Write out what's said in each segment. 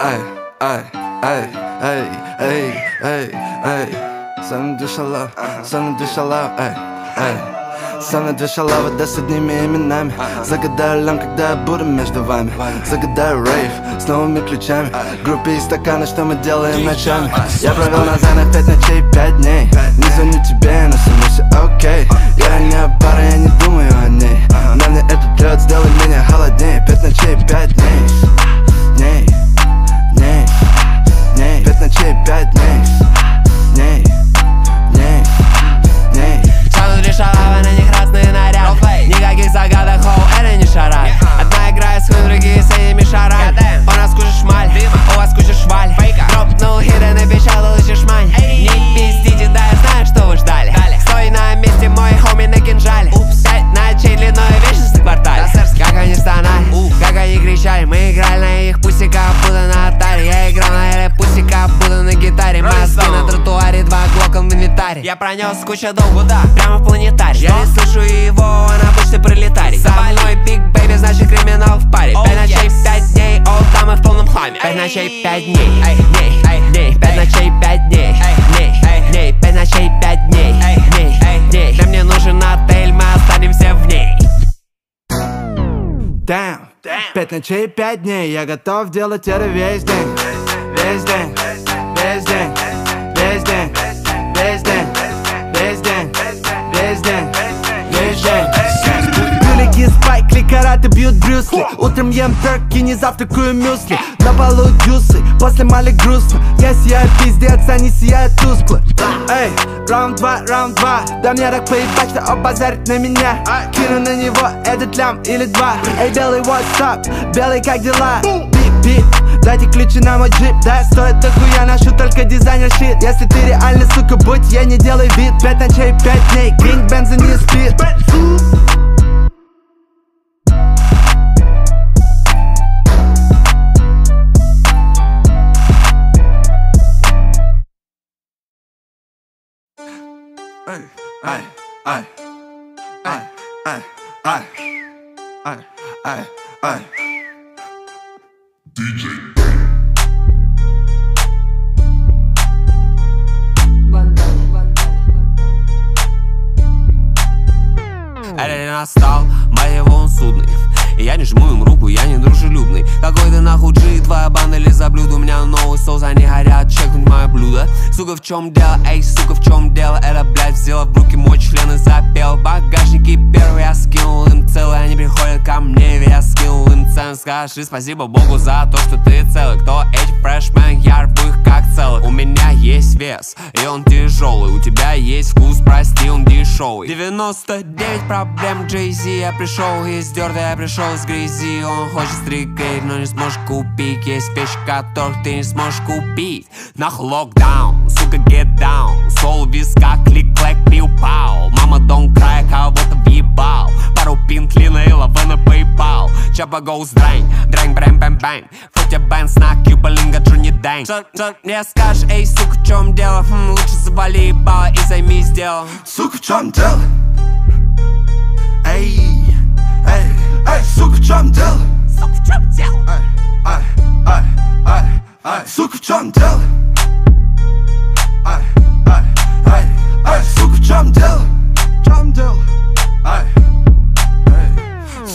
ай, ай, ай, ай, ай, ай, ай мной дышала, мной дышала, ай, ай со мной дышала вода с одними именами. Загадаю лям, когда буду между вами. Загадаю рейв с новыми ключами. Группе и стаканы, что мы делаем ночами. Я провел на зайнах пять ночей, пять дней. Не звоню тебе, но все окей. Я не о паре, я не думаю о ней. На мне этот лед сделай меня холоднее. Пять ночей, пять дней, дней Пять ночей, пять дней Дней, дней, дней Станут лишь шалавы, на них разные наряды. Никаких загадок, хоу, это не шарад Одна играет с другие с ними шараль. У нас куча шмаль, у вас куча шваль. Дропнул хит и напечатал еще шмань. Не пиздите, да я знаю, что вы ждали. Стой на месте, мой хоми на кинжале. Пять ночей длиной вечность на квартале Как они стонали, как они кричали? Мы играли на их пусиках, будто на алтаре Я играл на пусиках, будто на гитаре Мозги на тротуаре, два глока в инвентаре. Я пронес кучу долгу, да, прямо в планетарий. Я не слышу его, он обычный пролетарий. За мной Big Baby, значит криминал в паре. Пять ночей, пять дней, ол там и в полном хламе. Пять ночей, пять дней, дней, дней. Пять ночей, пять дней, дней, дней. Пять ночей, пять дней, дней, дней. Да мне нужен отель, мы останемся в ней. Damn. Пять ночей, пять дней, я готов делать это весь день Весь день, весь день, весь день, весь день, весь день, весь день, весь день Великий спайк, ли карате бьют Брюсли. Утром ем терки, не завтракаю мюсли. На полу дюсы, после мали грустно Я сияю пиздец, они сияют тускло. Эй, раунд два, раунд два. Да мне так поебать, что обозарит на меня Кину на него этот лям или два. Эй, белый, what's up? Белый, как дела? Бип-бип, дайте ключи на мой джип Да, стоит дохуя, ношу только designer shit Если ты реально, сука, будь, я не делай вид. Пять ночей, пять дней, Кинг Бенза не спит. Ай, ай, ай, ай, ай, ай, ай, ай, ай. Это Сука, в чем дело, эй, сука, в чем дело? Это, блядь, взяла в руки мой член и запел. Багажники первый я скинул им целый Они приходят ко мне, ведь я скинул им цену Скажи спасибо Богу за то, что ты целый. Кто эти фрешмен, я рву их как целый У меня есть вес, и он тяжелый У тебя есть вкус, прости, он дешевый 99 проблем Джей-Зи Я пришел из дерта, я пришел из грязи. Он хочет стрикейт, но не сможешь купить. Есть вещи, которых ты не сможешь купить. Нахуй локдаун, сука, get down. Сол в висках, клик-клэк, пиу-пау Мама, don't cry, кого-то въебал. Пару PayPal Чаба гоус драйн, драйн, брэм, бэм, бэм Фотя бэн, снак, Кьюба, линга, Джонни Дэнг Что, что мне скажешь, эй, сука, в чем дело? Хм, лучше завали ебало и займись делом Сука, в чем дело? Эй, эй, эй, сука, в чем дело? Сука, в чем дело? Ай, ай, ай, ай, сука, в чем дело? Ай, ай, ай, ай, сука, в чем дело? В чем дело? Ай, ай.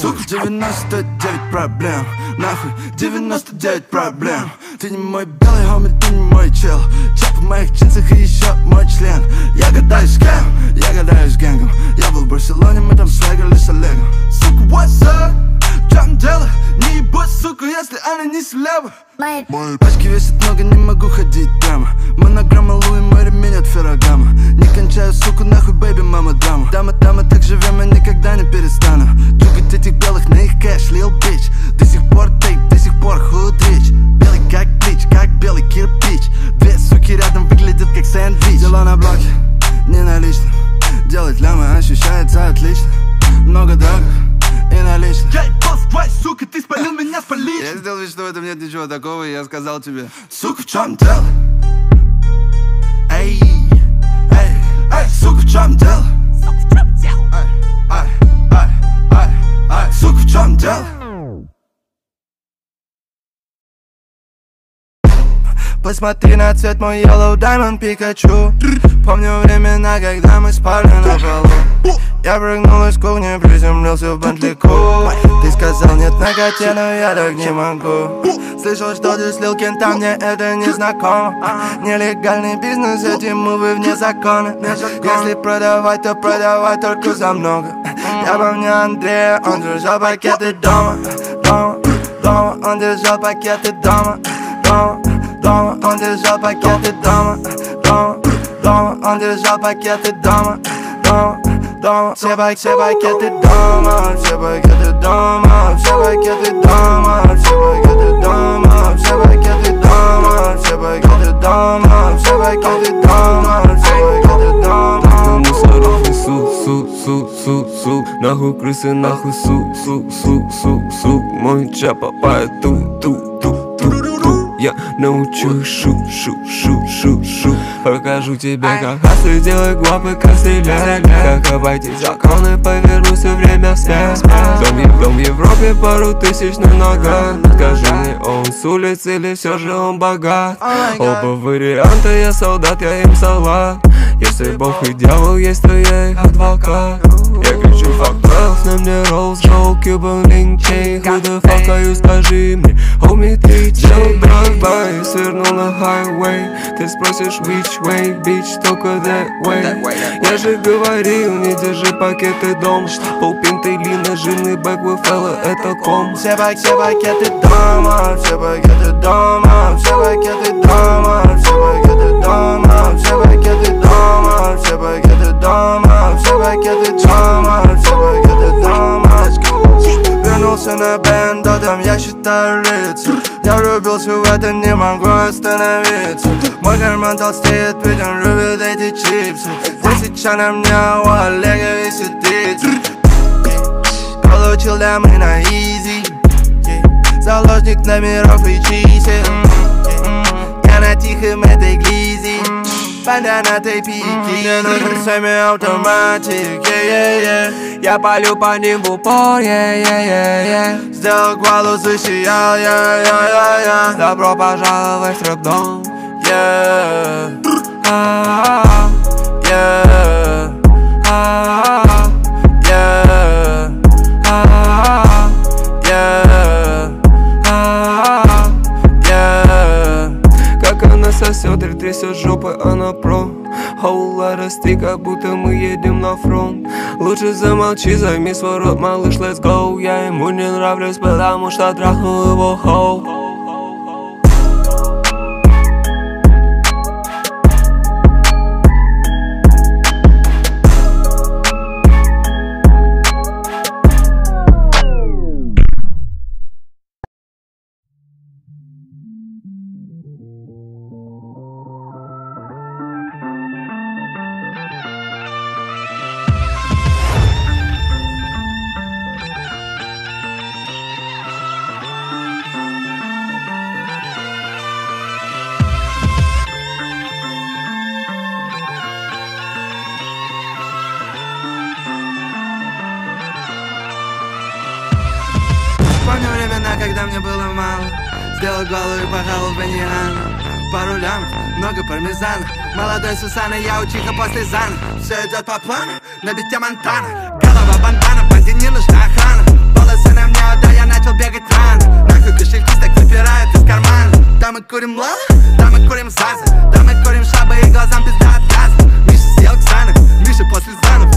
Сука, 99 проблем Нахуй, 99 проблем. Ты не мой белый хоми, ты не мой чел. Чап в моих джинсах и еще мой член. Я гадаю с кем? Я гадаю с гэнгом Я был в Барселоне, мы там слэгали с Олегом. Сука, what's up? Чем дело? Не ебать, сука, если она не слева Мои пачки весят много, не могу ходить прямо. Монограмма Луи, мой ремень от Феррагама Не кончаю, сука, нахуй, baby, мама, драма Дама, дама, так живем, я никогда не перестану. Трогать этих белых на их cash, lil bitch До сих пор Tape, до сих пор hood rich Белый как bleach, как белый кирпич. Две суки рядом выглядят как сэндвич. Дела на блоке, не налично Делать лямы ощущается отлично. Много драгов и налично Эй, босс, твой, сука, ты спалил меня с поличным Я сделал вид, что в этом нет ничего такого, и я сказал тебе Сука, в чем дело? Эй, эй, эй, сука, в чем дело? Сука, в чем дело? Ай, ай, ай, ай, ай, сука, в чем дело? Посмотри на цвет мой Yellow Diamond Пикачу Помню времена, когда мы спали на полу. Я прыгнул из кухни, приземлился в Бентли Ты сказал нет на коте, но я так не могу. Слышал, что ты слил кента, мне это не знакомо. Нелегальный бизнес, эти мувы вне закона. Если продавать, то продавать только за много. Я помню Андрея, он держал пакеты дома. Дома, дома, он держал пакеты дома. Дома, дома, он держал пакеты дома. Дома, doma Andrejal pakete doma Doma, doma Você vai, você vai que te doma Você vai que te doma Você vai que te doma Você vai que te doma Você vai que te doma Você vai que te doma Você vai que te doma Você vai que su, su, su, su, su Nahu krisi, nahu su, su, su, su, su Мой чапа пает ту, ту, Я научу шу, шу, шу, шу, шу. Покажу тебе, как хасы делай гвапы, как стрелять Как обойти законы, поверну все время вспять Дом, в- дом в Европе, пару тысяч на ногах Скажи мне, он с улицы или все же он богат? Оба варианта, я солдат, я им салат. Если бог и дьявол есть, то я их адвокат. Я кричу 12, на мне Rolls Roll, Cuban Link Chain Who the fuck are you, скажи мне? Homie, ты drive-by и свернул на highway? Ты спросишь which way, bitch, только that way. Я же говорил, не держи пакеты дом Полпинты лина, жирный бэк, вы фэлла, это ком. Все пакеты дома, все пакеты дома, все пакеты дома, все пакеты дома, все internet 要是不去外地，你忙过 stand it。我开门到 state，毕竟日本得提 chips。你是想念娘，我来给你写 dates。高楼起来没那 easy。Заложник номеров и чисел Я на тихом этой глине Bandana tape Kidando no semi-automatic Yeah, yeah, yeah. Я палю по ним в упор Yeah, yeah, yeah, yeah. Сделал гвалу, защиял Yeah, yeah, yeah, yeah. Добро пожаловать в стрип дом Yeah. Yeah. Yeah трясет жопой, она про. Хоула расти, как будто мы едем на фронт. Лучше замолчи, займи свой рот, малыш, let's go. Я ему не нравлюсь, потому что трахнул его хоу Сусана, я учиха после зана Все идет по плану, на бите Монтана. Голова бандана, банде не нужна охрана. Волосы на мне, да я начал бегать рано. Нахуй кошельки так выпирают из кармана. Да мы курим лала, да мы курим заза Да мы курим шабы и глазам пизда отказа. Миша съел Ксанов, Миша после занов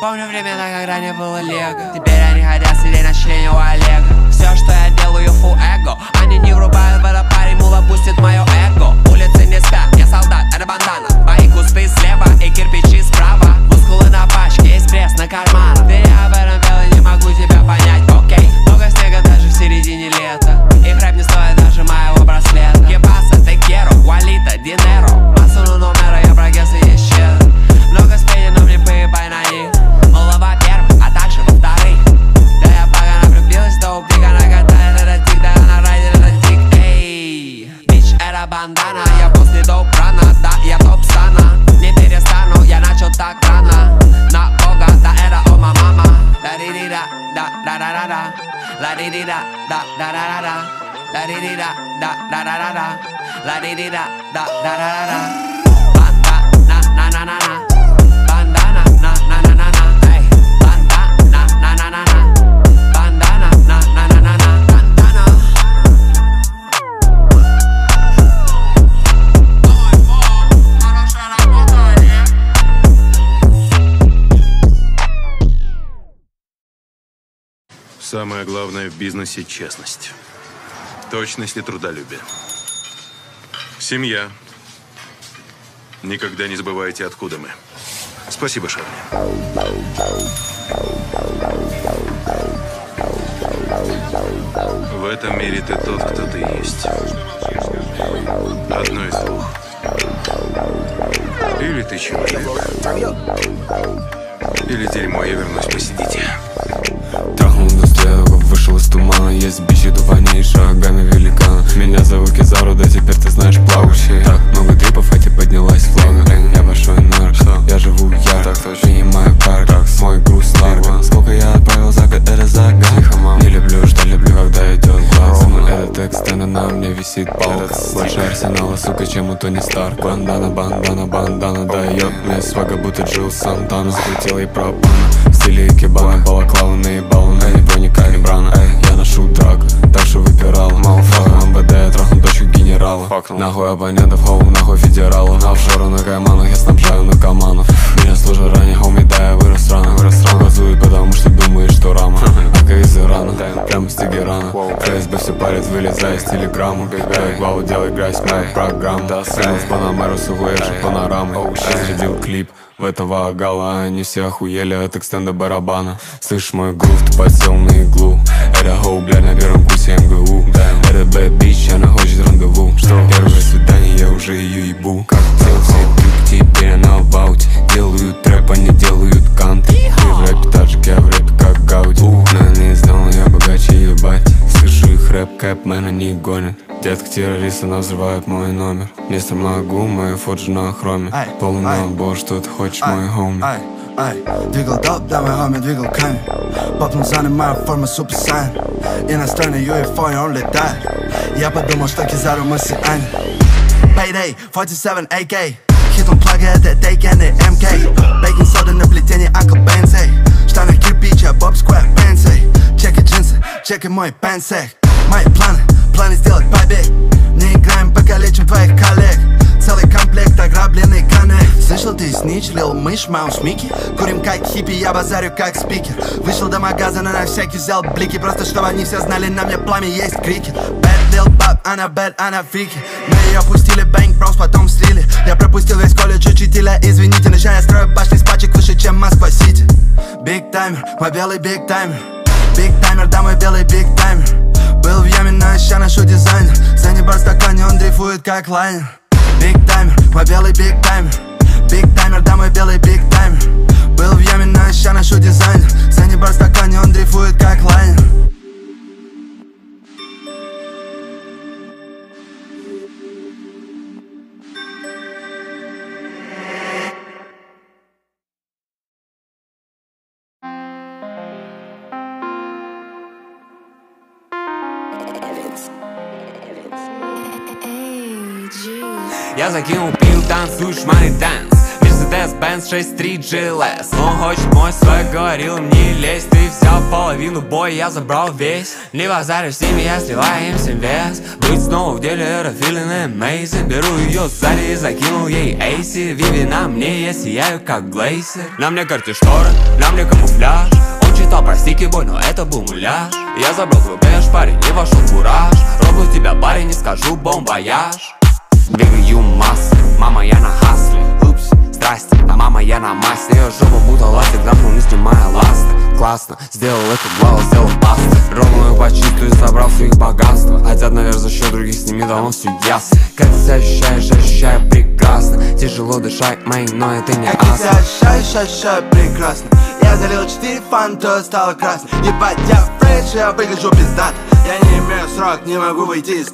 Помню времена, когда не было лего. Теперь они хотят сидеть на члене у Олега. Все, что я делаю, фу эго. Они не врубают da da da da da da, la di di da da da da da da, la di di da da da da da da, la di di da da da da da da, ba ba na na na na na. Самое главное в бизнесе – честность. Точность и трудолюбие. Семья. Никогда не забывайте, откуда мы. Спасибо, Шарли. В этом мире ты тот, кто ты есть. Одно из двух. Или ты человек, или дерьмо, я вернусь, посидите. Вышел из тумана Есть бичи тупаней, шагами великана. Меня зовут Кизару, да теперь ты знаешь плавающий Так много трипов, эти поднялась флага Я большой нарк, я живу ярко Принимаю карт, мой груз ларго Сколько я отправил за год, это загадка Не люблю, что люблю, когда идет глаз. Этот экстена на мне висит. Палка. Больше арсенала, сука, чем у Тони Старк Бандана, бандана, бандана Дает мне свага, будто Джилл Сантана. Скрутил и пропана В стиле икебана, балаклава наебала На не броника, не брана Я ношу так что выпирала Малфак, МВД, трахну дочку генерала. Нахуй абонентов, хоу, нахуй федералов Офшоры на кайманах, я снабжаю на команду Меня служат ранее, хоуми, да, я вырос рано газует, потому что думаешь, что рама. Ака из Ирана, прямо с Тегерана. ФСБ все парит, вылезая из телеграмму Эй, главу делай грязь, мою программу Сынул в Панамеру, сухой, же панорамой Зарядил клип в этого гала Они все охуели от экстенда барабана. Слышь мой грув, ты подсел на иглу. Это хоу, блядь, на первом курсе МГУ. Это бэд бич, она хочет рандеву. Первое свидание, я уже ее ебу. Как дел, все трюки теперь она в ауте Делают трэп, они делают канты Ты в рэпе таджик, я в рэпе как гауди Наверное, сделал, я богаче ебать. Слышу их рэп, кэпмен, они гонят Детка террористы нас взрывают мой номер. Мистер могу, мою фоджи на хроме. Полный набор, что ты хочешь, мой хоми Ай, ай, двигал доп, да мой хоми двигал камень. Попнул занимаю форму супер сайн Иностранный UFO, и он летает. Я подумал, что Кизару мы сиане Payday, 47 AK Хитом плага это Дейкен и МК Бейкинг сода на плетение Анкл Бенсей Штаны кирпича, Боб Сквер Бенсей Чеки джинсы, чеки мой пенсек Мои планы, планы сделать побег. Не играем, покалечим твоих коллег. Целый комплект ограбленный connect Слышал ты snitch, lil мышь, mouse Mickey Курим как хиппи, я базарю как спикер. Вышел до магазина, на всякий взял блики. Просто чтобы они все знали, на мне пламя есть крики. Bad lil bop, она bad, она freaky Мы ее пустили, bankrolls, потом слили. Я пропустил весь колледж учителя, извините я строю башни с пачек выше, чем Москва-Сити Big timer, мой белый big timer Big timer, да мой белый big timer Был в яме, но ща ношу дизайнер За небо в стакане, он дрейфует как лайнер. Big timer, мой белый big timer Big timer, да мой белый big timer Был в яме, но ща ношу дизайнер За небо в стакане, он дрейфует как лайнер Я закинул пил, money dance Мерседес, Бенз 6.3 GLS Он хочет мой свой, говорил им не лезь Ты взял половину боя, я забрал весь Не базаришь с ними, я сливаю им всем вес. Быть снова в деле, это feeling amazing Беру ее сзади и закинул ей эйси Виви на мне, я сияю как глейсер. На мне карте шторы, на мне камуфляж. Он читал про бой, но это был муляж. Я забрал твой кэш, парень, и вошел в кураж. Роблю тебя, парень, не скажу bon voyage Двигаю массы, мама, я на хасле. Упс, здрасте, а мама, я на массе. Ее жопа будто ластик, грохнул, не снимая ласты Классно, сделал эту главу, сделал пасты. Ровную почистую, забрал своих богатства. Хотят наверх за счет других, с ними давно все ясно. Как ты себя ощущаешь, ощущаю прекрасно. Тяжело дышать, man, но это не Как астма себя ощущаю, ощущаю, прекрасно. Я залил 4 фанта, стало красно. Ебать, я fresh, я выгляжу пиздато Я не имею срок, не могу выйти из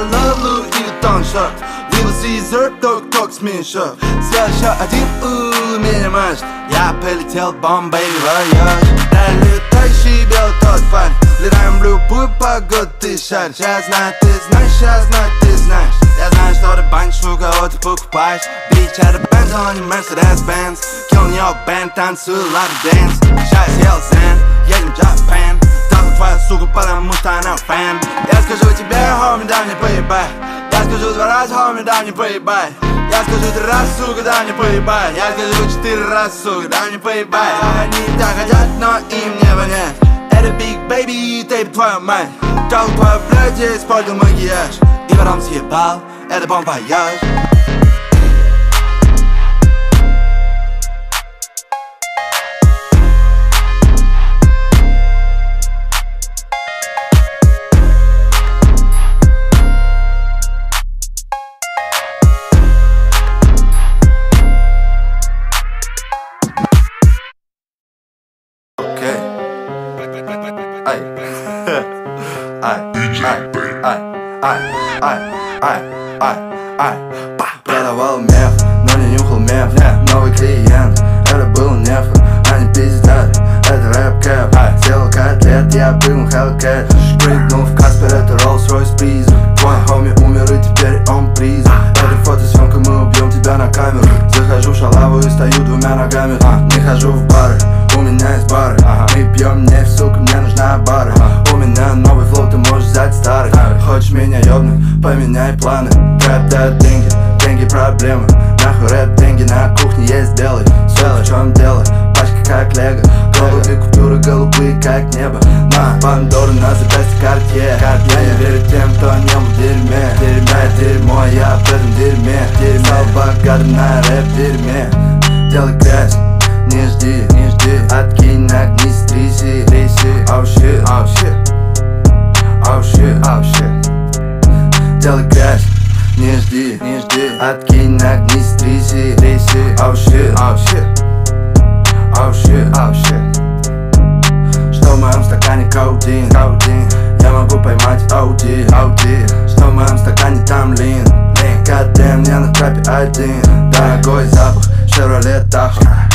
Лулу и Тон Шорт Лил Сизер, ток-ток с Мишо Съел еще один, у меня может Я полетел в район Да летающий белый тот парень Летаем в любую погоду, ты шаришь. Я знаю, ты знаешь, я знаю, ты знаешь. Я знаю, что ты банишь, у кого ты покупаешь. Бич, это Benz, он не Mercedes-Benz Kill your band, танцую лад дэнс Сейчас ел зен, едем в Japan твоя сука, потому что она фэн. Я скажу тебе, хоми, да мне поебать Я скажу два раза, хоми, да мне поебать я скажу три раз, сука, да мне поебать Я скажу четыре раз, сука, да мне поебать Они так хотят, но им не понять Это Big Baby, тейп твою мать. Дал твою блядь, я использовал макияж. И потом съебал, это бомбояж Стал богатым на рэп дерьме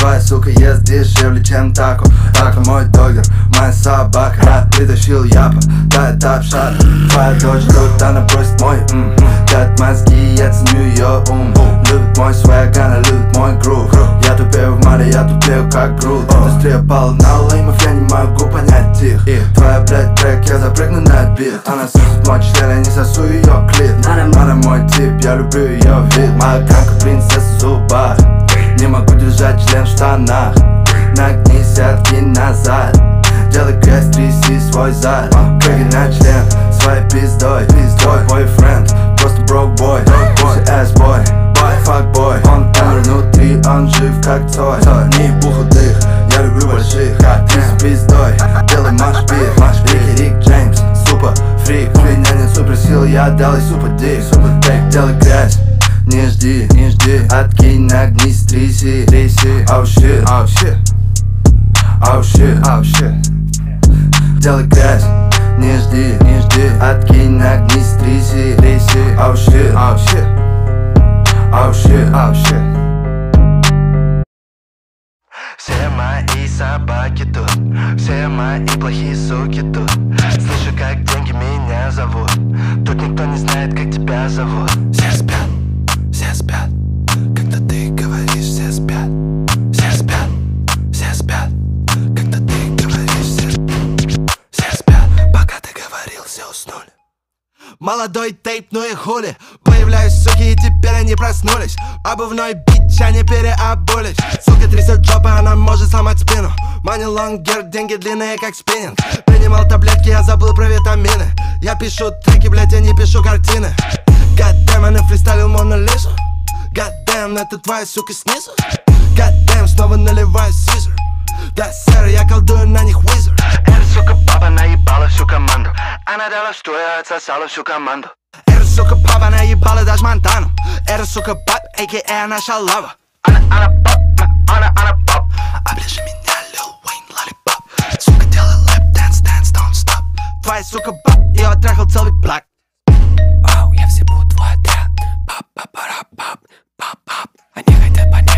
Твоя сука ест дешевле, чем тако. Тако мой догер, моя собака. Я притащил япа, да это обшат Твоя дочь тут, она просит мой м Дает мозги, я ценю ее ум. Любит мой свэг, она любит мой грув Я тупею в море, я тупею как груд. Индустрия пала на леймов, я не могу понять их. Твоя, блядь, трек, я запрыгну на бит. Она сосет мой член, я не сосу ее клит. Она мой тип, я люблю ее вид. Моя как принцесса в зубах не могу держать член в штанах. Нагнись, откинь назад. Делай грязь, тряси свой зад. Прыгай на член своей пиздой. Пиздой, бойфренд, просто брок бой Pussy ass boy, fuck boy. Он умер внутри, он жив как цой. Не ебу худых, я люблю больших. Ты с пиздой, делай маш бит Рик Рик Джеймс, супер фрик. У меня нет суперсил, я отдал ей супер дик. Делай грязь shit, oh shit они проснулись. Обувной бич, они переобулись. Сука трясет жопы, она может сломать спину. Money longer, деньги длинные, как спиннинг. Принимал таблетки, я забыл про витамины. Я пишу треки, блять, я не пишу картины. Goddamn, она фристайлил Мона Лизу Goddamn, это твоя сука снизу. Goddamn, снова наливаю сизер Да, сэр, я колдую на них wizard. Эта сука папа наебала всю команду. Она дала что я отсосала всю команду Эта сука папа наебала даже Монтану Эта сука bop, a.k.a. наша шалава Она, она bop, она, она bop Оближи меня, Лил Уэйн, lollipop Сука, делай lap, dance, dance, don't stop. Твоя сука bop, ее оттрахал целый блок Вау, я всебу твой отряд пап пап пап пап пап пап Они хотят понять,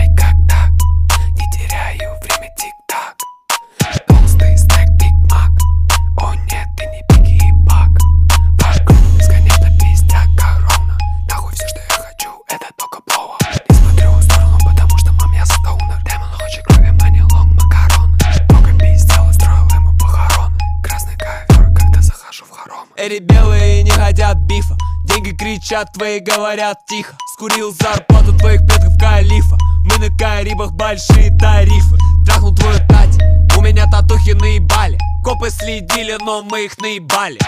Эти белые не хотят бифа. Деньги кричат, твои говорят тихо. Скурил зарплату твоих предков калифа. Мы на Карибах большие тарифы. Трахнул твою Тать, у меня татухи наебали Копы следили, но мы их наебали.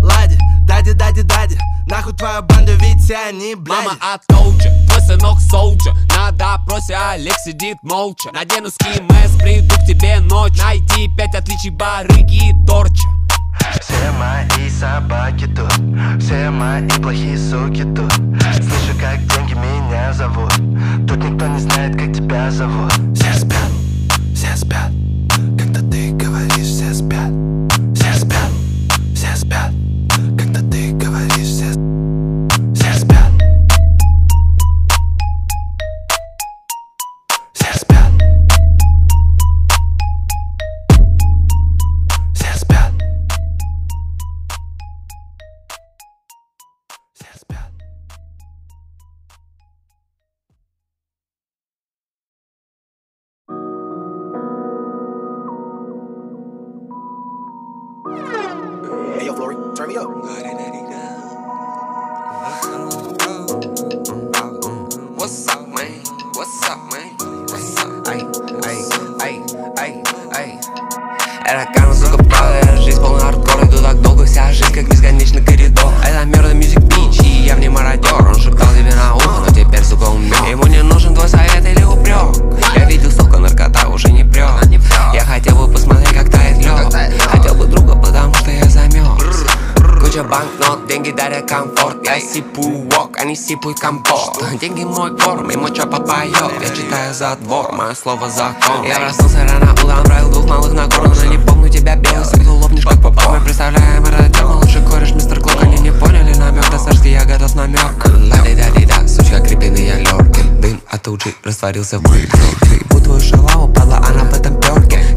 Лади, дади, дади, дади. Нахуй твою банду, ведь все они, блядь Мама от Тоуджа, твой сынок солджа На допросе Олег сидит молча. Надену скимэс, приду к тебе ночь Найди пять отличий барыги и торча Все мои собаки тут. Все мои плохие суки тут. Слышу, как деньги меня зовут. Тут никто не знает, как тебя зовут. Все спят, все спят. Когда ты turn me up. Сипают компот. Деньги мой корм, и моча попоет Я читаю за двор, мое слово закон. Я проснулся рано утром, правил двух малых на гору Но не помню тебя белый, сыгру лопнешь как попор Мы представляем это тему, лучше кореш, мистер Клок. Они не поняли намек, да сашки я готов намек ла да ди да сучка крепенный я лёрки Дым от уджи растворился в Ты твою шалаву, падла, она в этом перке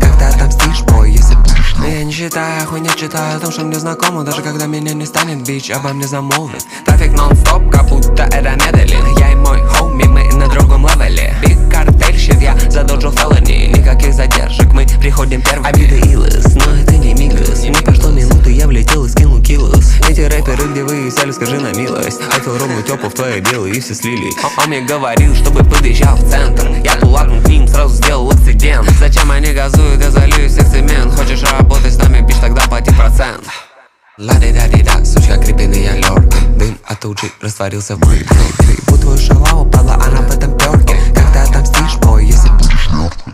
я не считаю, хуйня читаю о том, что мне знакомо Даже когда меня не станет, бич обо мне замолвит Трафик нон-стоп, как будто это Медellин Я и мой хоуми, мы на другом левеле. Биг картель, щит, я задоджил фелони Никаких задержек, мы приходим первыми. Обиды Илос, но это не Мигас Не прошло минуты, я влетел и скинул киллос Эти рэперы, где вы взяли, скажи на милость. Хотел ровно тёпу в твои белые и все слили Он, мне говорил, чтобы подъезжал в центр. Я кулакнул к ним, сразу сделал акцидент Зачем они газуют, я залью их цемент. Хочешь работать с нами, бич, тогда плати процент. Ла да ди да сучка крепенный я Дым от уджи растворился в пыль Ты твою шалаву, падла, она в этом перке Как ты отомстишь, бой, если будешь лёгкий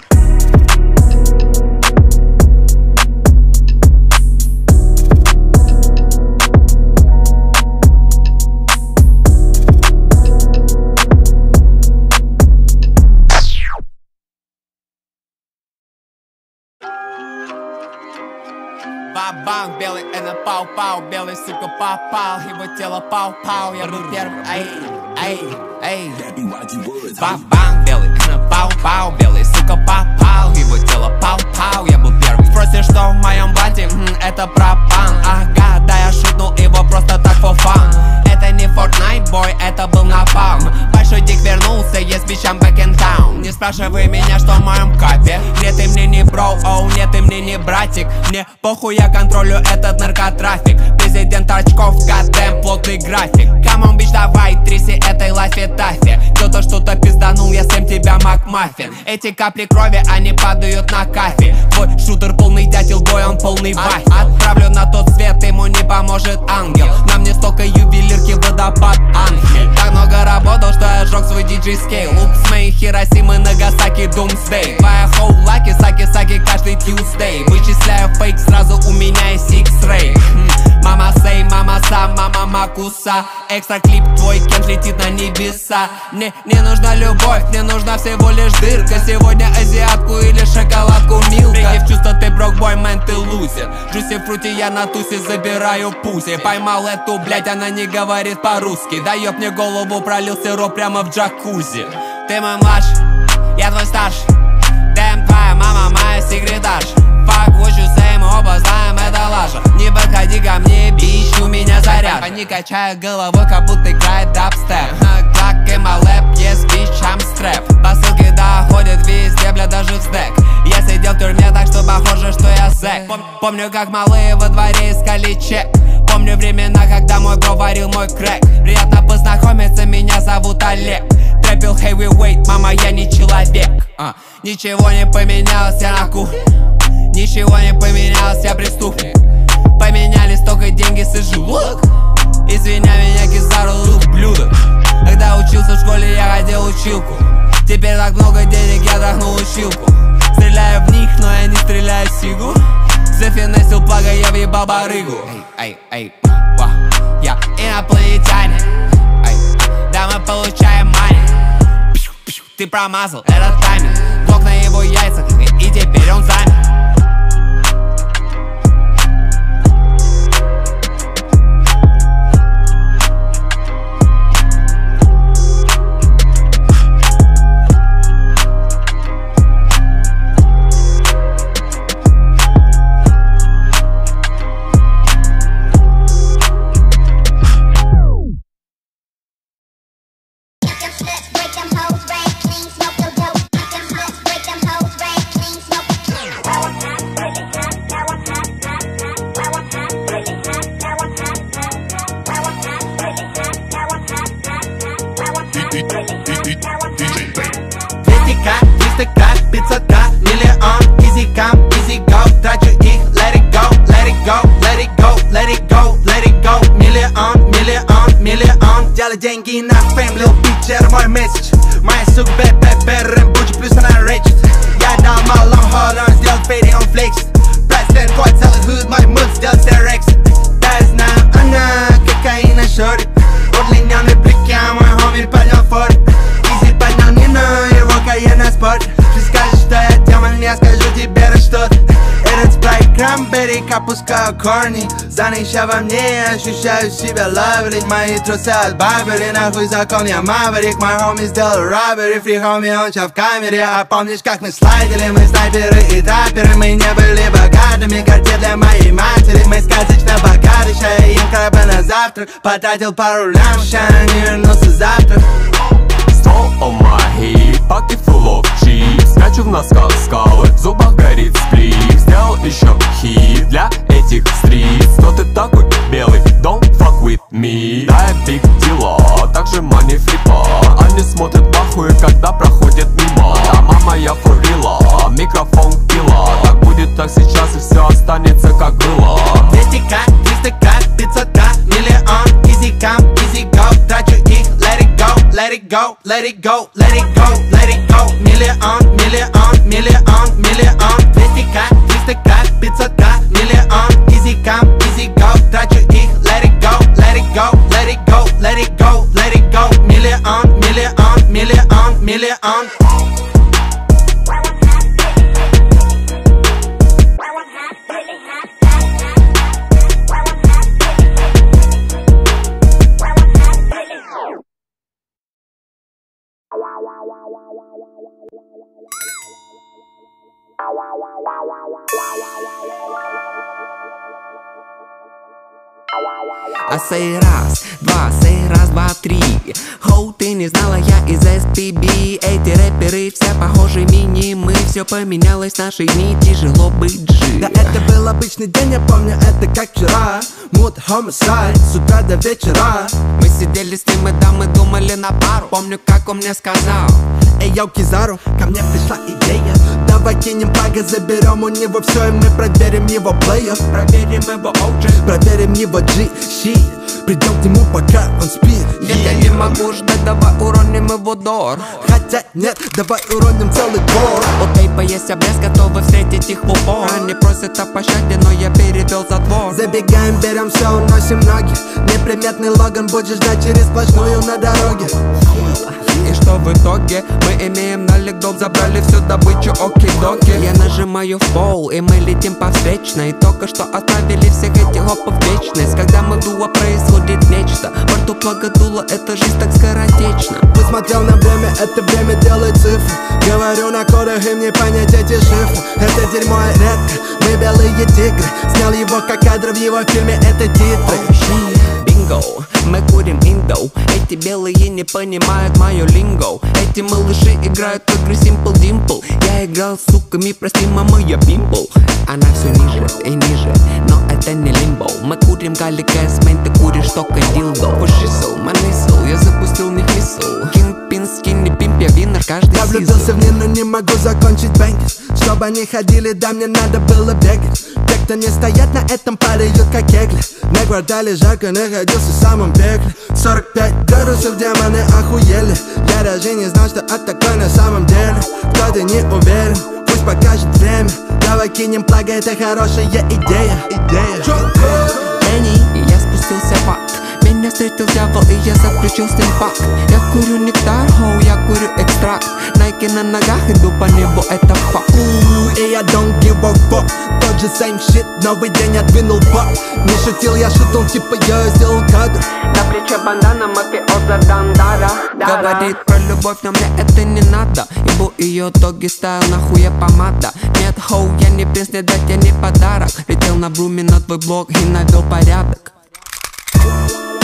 Бабам, белый, это пау-пау Белый, сука, попал Его тело пау-пау Я был первый, эй, эй, эй Бабам, белый, это пау-пау Белый, сука, попал Его тело пау-пау Я был первый. Спросишь, что в моем blunt е? М, Это пропан. Ага, да я шутнул его просто так for fun. Это не Fortnite, boy, это был напалм. Большой dick вернулся, есть bitch, I'm back in town. Не спрашивай меня, что в моем cup е нет, ты мне не братик. Мне похуй, я контролю этот наркотрафик. Президент очков, goddamn, плотный график. Come on, bitch, давай, тряси этой тафе. Кто-то что-то пизданул, я съем тебя, макмаффин. Эти капли крови, они падают на кафе. Твой шутер полный дятел, бой, он полный баф Отправлю на тот свет, ему не поможет ангел. Нам не столько ювелирки, водопад ангель Так много работал, что я сжег свой диджей скейл. Упс, мои Хиросимы, Нагасаки, Думсдей. Твоя хоу лаки, саки-саки каждый Tuesday. Вычисляю фейк, сразу у меня есть X-Ray. Мама сей, мама са, мама макуса. Экстра клип твой, кент летит на небеса. Мне не нужна любовь, мне нужна всего лишь дырка. Сегодня азиатку или шоколадку милка. Приди в чувство, ты брокбой, мэн, ты лузер. Джуси фрути, я на тусе забираю пуси Поймал эту, блять, она не говорит по-русски. Даёт мне голову, пролил сироп прямо в джакузи. Ты мой младший, я твой старший you say, мы оба знаем, это лажа. Не подходи ко мне, бич, у меня заряд. Они качают головой, как будто играет дабстеп. Клак и lap, yes, bitch, I'm strap. Посылки доходят везде, бля, даже в снэк Я сидел в тюрьме, так что похоже, что я зэк. Пом- Помню, как малые во дворе искали чек. Помню времена, когда мой бро варил мой крэк. Приятно познакомиться, меня зовут Олег Трэпил heavyweight, мама, я не человек. А, Ничего не поменялось, я на кухне Ничего не поменялось, я преступник. Поменялись только деньги с желудок Извиня меня, кизару, блюдо Когда учился в школе, я хотел училку. Теперь так много денег, я трахнул училку. Стреляю в них, но я не стреляю в сигу. Зафинесил плага, я въебал барыгу. Эй, эй, эй, я инопланетянин. Да мы получаем Ты промазал, это тайминг Блок на его яйцах, и теперь крамбери, опускаю корни Занища во мне, я ощущаю себя лаврить Мои трусы от Барбери, нахуй закон, я маврик Мой хоми сделал роббери, фри хоми, он ща в камере А помнишь, как мы слайдили, мы снайперы и трапперы Мы не были богатыми, карте для моей матери Мы сказочно богаты, ща я ем краба на завтрак Потратил пару лям, ща не вернулся завтра Стол on my hip, pocket full of chips Скачу в носках скалы, в зубах горит сплив. Сделал еще хит для этих стриц. Кто ты такой белый? Don't fuck with me. Да, я биг дела, также money флипа Они смотрят в ахуе, когда проходят мимо. Да, мама, я фурила, микрофон пила Так будет так сейчас и все останется как было. 200к, 300к, 500к, миллион Easy come, easy go, it go, let it go, let it go, let it go, let it go Миллион, миллион, миллион, миллион 200к, 300к, 500к, миллион А сей раз, два, сей раз, два, три. Хоу, ты не знала, я из SPB Эти рэперы все похожи мини-мы Все поменялось, наши дни тяжело быть G Да это был обычный день, я помню это как вчера. Муд homicide с утра до вечера. Мы сидели с ним и там мы думали на пару. Помню, как он мне сказал. Эй, йоу, Кизару, ко мне пришла идея Давай кинем пага, заберем у него все И мы проверим его плеер. Проверим его OG Проверим его G-щит Придем к нему, пока он спит. Нет, я не могу ждать, давай уроним его дор. Хотя нет, давай уроним целый двор. У тейпа есть обрез, готовы встретить их в упор. Они просят о пощаде, но я перевел затвор. Забегаем, берем все, уносим ноги. Неприметный Логан будет ждать через сплошную на дороге И что в итоге? Мы имеем налегов, забрали всю добычу, оки-доки Я нажимаю в пол, и мы летим по встречной. Только что оставили всех этих хопов вечность. Когда мы дуа происходит нечто Во рту погодуло, эта жизнь так скоротечна. Посмотрел на время, это время делает цифры. Говорю на кодах, им не понять эти шифры. Это дерьмо редко, мы белые тигры. Снял его как кадр в его фильме, это титры. Бинго, мы курим индо Эти белые не понимают мою линго. Эти малыши играют в игры Simple Dimple. Я играл с суками, прости, мама, я пимпл Она все ниже и ниже Но это не лимбо. Мы курим галлика, эсмейн, ты куришь только дилдо. Фашисл, манисл, я запустил них мисл Кингпин, скинни, пимп, я винер, каждый Я влюбился в но не могу закончить бенгис Чтобы они ходили, да мне надо было бегать. Те, кто не стоят на этом, падают как кегли На квартале жарко находился в самом пекле 45 градусов, демоны охуели. Я даже не знал, что от такой на самом деле. Кто-то не уверен, пусть покажет время. Давай кинем плаги, это хорошая идея. Идея. И я спустился Меня встретил дьявол, и я заключил с ним пакт. Я курю нектар, хоу, я курю экстракт Найки на ногах, иду по небу, это факт. И я don't give a fuck. Тот же same shit, новый день отвинул бак. Не шутил, я шутил, типа я сделал кадр. На плече бандана, мафиоза дандара. Говорит про любовь, но мне это не надо. Ебу ее доги стайл, нахуя помада. Нет, хоу, я не принц, не дать я не подарок. Летел на бруме на твой блог и навел порядок. Ты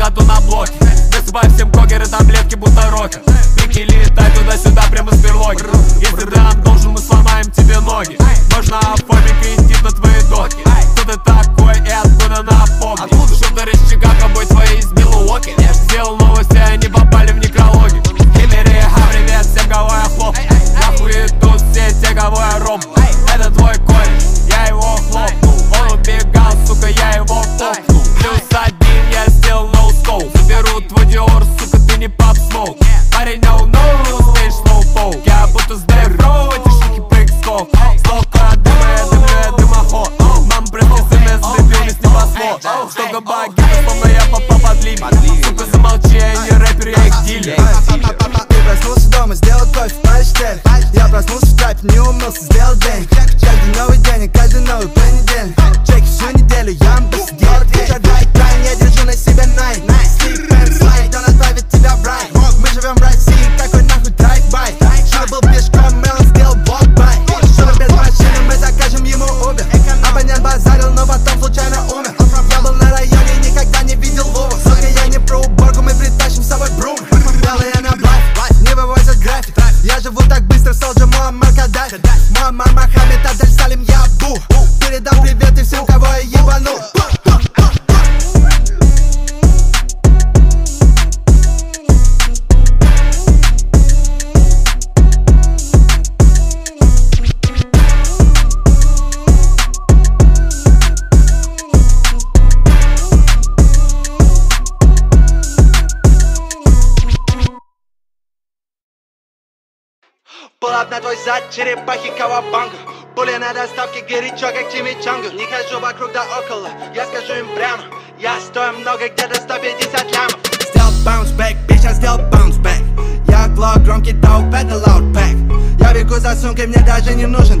наркоту на блоке. Насыпай всем когеры, таблетки, будто рокер Пики летай туда-сюда, прямо с берлоги. Если ты нам должен, мы сломаем тебе ноги. Можно оформить кредит на твои доки Кто ты такой и откуда напомни Шутер из Чикаго, бой твои из Милуоки? Сделал новости, они попали в некрологи Хиллери, ха, привет всем, кого я хлоп. Нахуй идут все те, кого я роб Это твой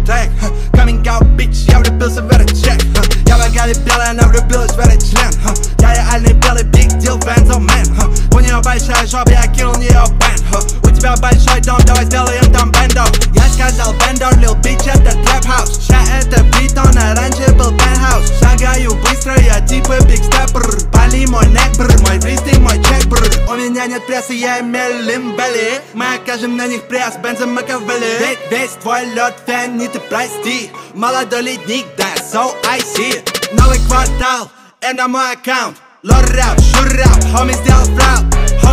даже не нужен трек Ха, Coming out, bitch, я влюбился в этот чек Ха, Я в Агале белая, она влюбилась в этот член Ха, Я реальный белый big deal Benzo man Ха, У нее большая жопа, я кинул нее бэнд Ха, У тебя большой дом, давай сделаем там бендо Я сказал бендо, лил бич, это трэп хаус Ща это битон, а раньше был пентхаус Шагаю быстро, я типа биг степпер Пали мой нек, брр, мой врист и мой чек, брр У меня нет пресса, я имею лимбели Мы окажем на них пресс, бенза Макавели Весь, весь твой лед фен, не ты прости. Молодой ледник, да, so I see Новый квартал, это мой аккаунт. Лор рэп, шур рэп, хоми сделал фрау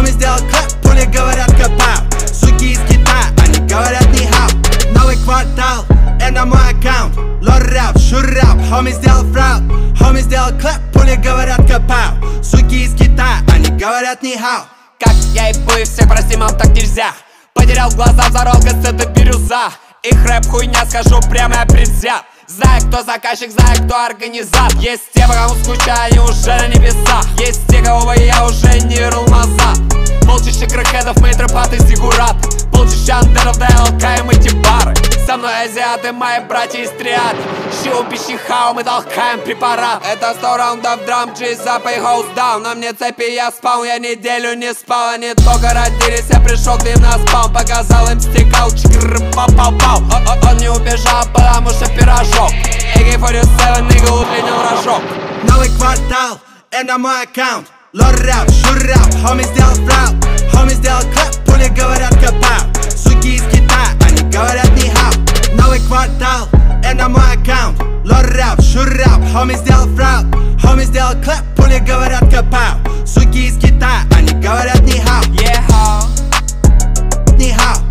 Хоми сделал клэп, пули говорят копал Суки из Китая, они говорят не хау Новый квартал, это мой аккаунт. Лор рэп, шур рэп, хоми сделал фрау. Хоми сделал клэп, пули говорят копал Суки из Китая, они говорят не хау. Как я и бы всех прости, мам, так нельзя. Потерял глаза, взорвал это бирюза. Их рэп хуйня, скажу прямо, я предвзят Знаю, кто заказчик, знаю, кто организатор. Есть те, по кому скучаю, они уже на небесах. Есть те, кого бы я уже не Полчища мейтропаты, зигурат Полчища андеров, ДЛК и эти бары Со мной азиаты, мои братья из триады Чего пищи хау, мы толкаем препарат. Это сто раундов драм, чиз up и house down. На мне цепи я спал, я неделю не спал. Они только родились, я пришел к ним на спам. Показал им стекал, чикр, пау-пау-пау. Он не убежал, потому что пирожок. AK-47, нигга, утренний рожок. Новый квартал, это мой аккаунт. Лор рэп, шур рэп, хоми сделал справ Хоми сделал клэп, Хули говорят капа, суки из Китая, они говорят не хап Новый квартал, это мой аккаунт. Лор рэп, шур рэп, хоми сделал фрауд Хоми сделал клэп, пули говорят капа Суки из Китая, они говорят не хап Yeah, how? Не хап